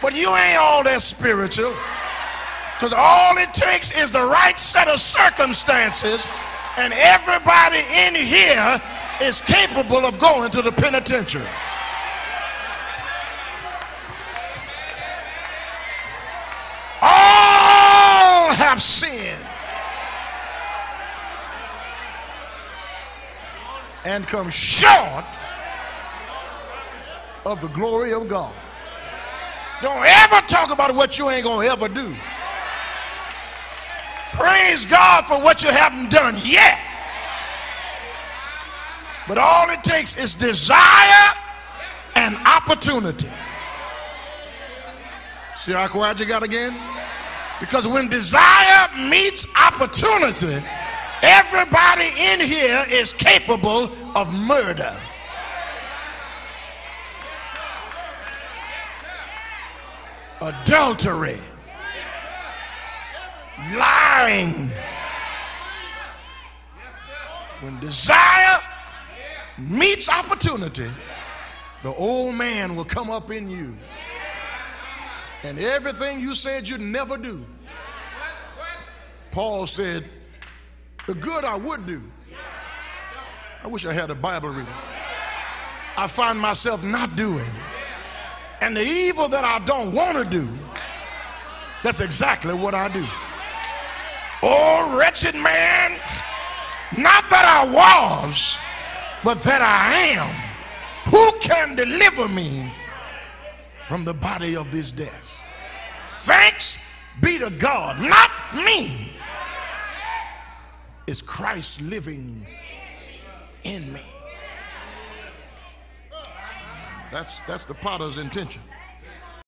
But you ain't all that spiritual. Because all it takes is the right set of circumstances, and everybody in here is capable of going to the penitentiary. All have sinned and come short of the glory of God. Don't ever talk about what you ain't gonna ever do. Praise God for what you haven't done yet. But all it takes is desire and opportunity. See how quiet you got again? Because when desire meets opportunity, everybody in here is capable of murder. Adultery lying. When desire meets opportunity, the old man will come up in you. And everything you said you'd never do. Paul said, The good I would do. I wish I had a Bible reader. I find myself not doing. And the evil that I don't want to do, that's exactly what I do. Oh, wretched man, not that I was, but that I am. Who can deliver me from the body of this death? Thanks be to God, not me. It's Christ living in me. That's, that's the potter's intention.